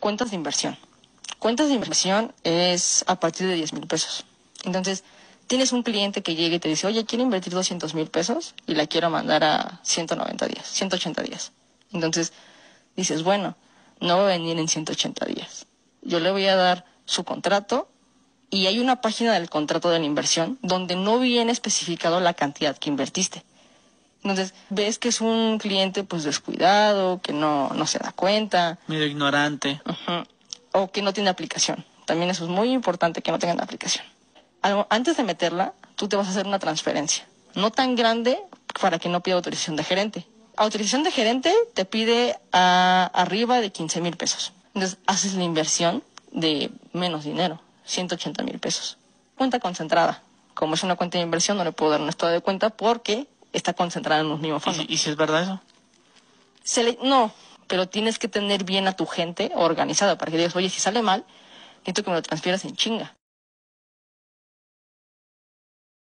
cuentas de inversión. Cuentas de inversión es a partir de 10 mil pesos. Entonces, tienes un cliente que llega y te dice, oye, quiero invertir 200 mil pesos y la quiero mandar a 190 días, 180 días. Entonces, dices, bueno, no va a venir en 180 días. Yo le voy a dar su contrato y hay una página del contrato de la inversión donde no viene especificado la cantidad que invertiste. Entonces, ves que es un cliente pues descuidado, que no, no se da cuenta. Medio ignorante. O que no tiene aplicación. También eso es muy importante que no tengan aplicación. Algo- antes de meterla, tú te vas a hacer una transferencia. No tan grande para que no pida autorización de gerente. Autorización de gerente te pide a- arriba de 15 mil pesos. Entonces haces la inversión de menos dinero, 180 mil pesos. Cuenta concentrada. Como es una cuenta de inversión, no le puedo dar un estado de cuenta porque está concentrada en un mismo ¿Y y si es verdad eso? Se le- no, pero tienes que tener bien a tu gente organizada para que digas, oye, si sale mal, necesito que me lo transfieras en chinga.